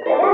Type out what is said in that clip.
da